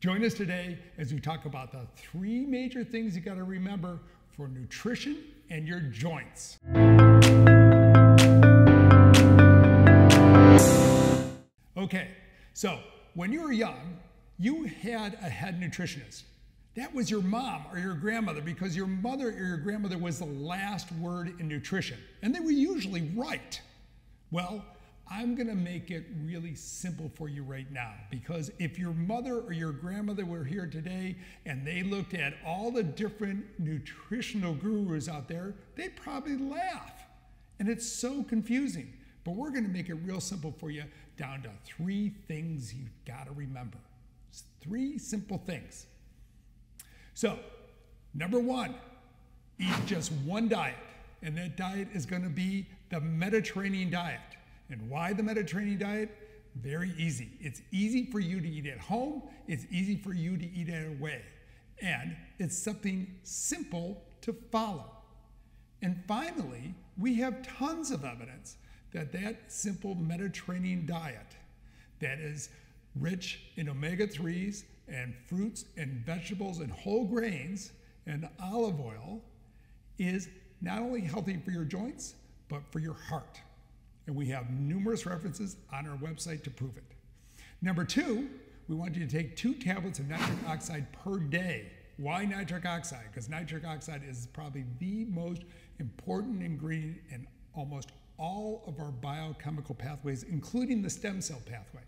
Join us today as we talk about the three major things you got to remember for nutrition and your joints. Okay, so when you were young, you had a head nutritionist. That was your mom or your grandmother because your mother or your grandmother was the last word in nutrition, and they were usually right. Well, I'm going to make it really simple for you right now because if your mother or your grandmother were here today and they looked at all the different nutritional gurus out there, they'd probably laugh. And it's so confusing. But we're going to make it real simple for you down to three things you've got to remember. It's three simple things. So, number one, eat just one diet, and that diet is going to be the Mediterranean diet. And why the Mediterranean diet? Very easy. It's easy for you to eat at home, it's easy for you to eat at away, and it's something simple to follow. And finally, we have tons of evidence that that simple Mediterranean diet that is rich in omega 3s and fruits and vegetables and whole grains and olive oil is not only healthy for your joints, but for your heart. And we have numerous references on our website to prove it. Number two, we want you to take two tablets of nitric oxide per day. Why nitric oxide? Because nitric oxide is probably the most important ingredient in almost all of our biochemical pathways, including the stem cell pathway.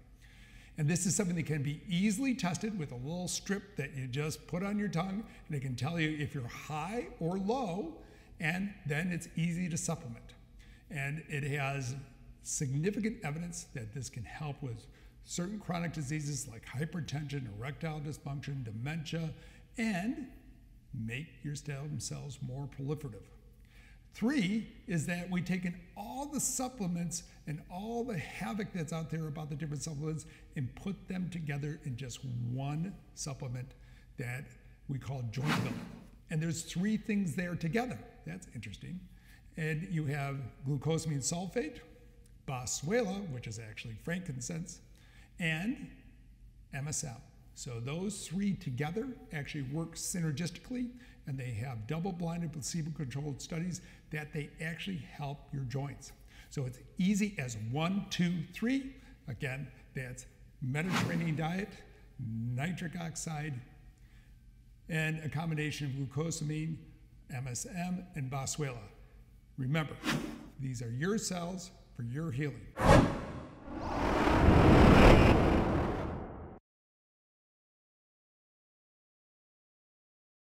And this is something that can be easily tested with a little strip that you just put on your tongue, and it can tell you if you're high or low, and then it's easy to supplement. And it has significant evidence that this can help with certain chronic diseases like hypertension, erectile dysfunction, dementia, and make your stem cells more proliferative. Three is that we've taken all the supplements and all the havoc that's out there about the different supplements and put them together in just one supplement that we call joint builder. And there's three things there together. That's interesting. And you have glucosamine sulfate, boswellia, which is actually frankincense, and MSM. So those three together actually work synergistically, and they have double-blinded placebo-controlled studies that they actually help your joints. So it's easy as one, two, three. Again, that's Mediterranean diet, nitric oxide, and a combination of glucosamine, MSM, and boswellia. Remember, these are your cells for your healing.